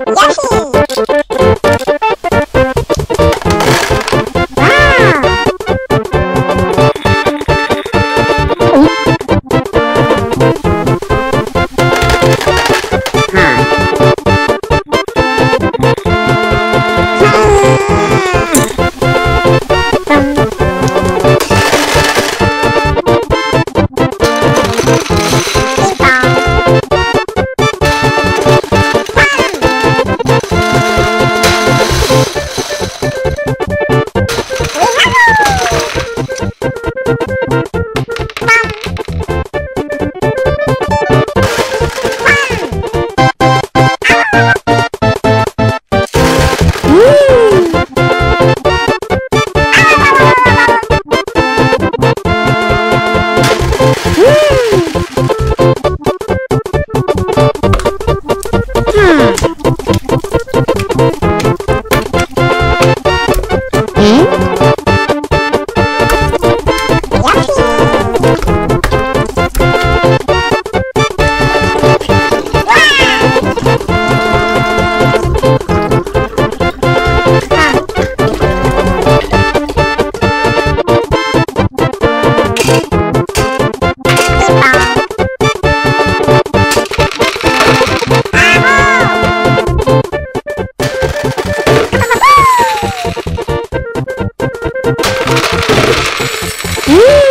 E 음!